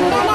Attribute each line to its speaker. Speaker 1: Yeah.